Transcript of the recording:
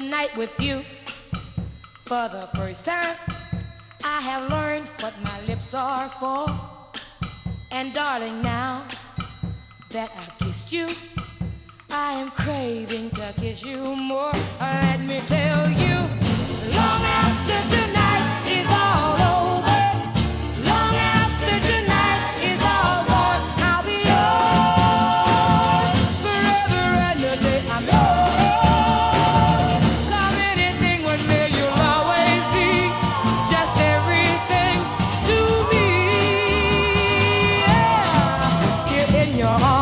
tonight with you. For the first time, I have learned what my lips are for. And darling, now that I've kissed you, I am craving to kiss you more. Let me tell you. your heart.